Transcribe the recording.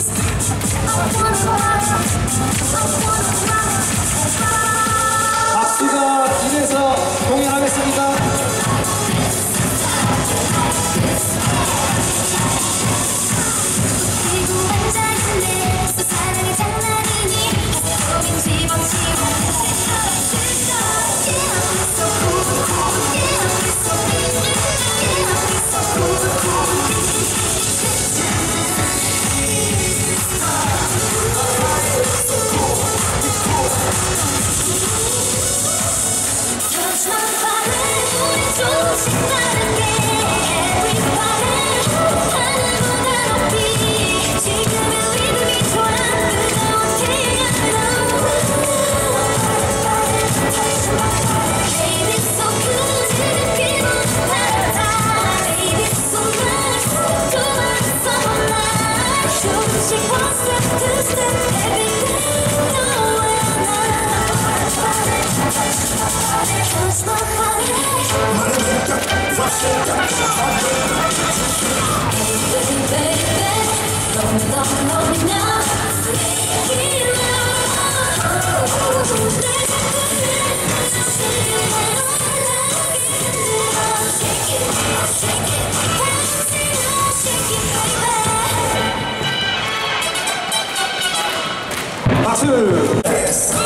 Oh, 조 Battle! Yes.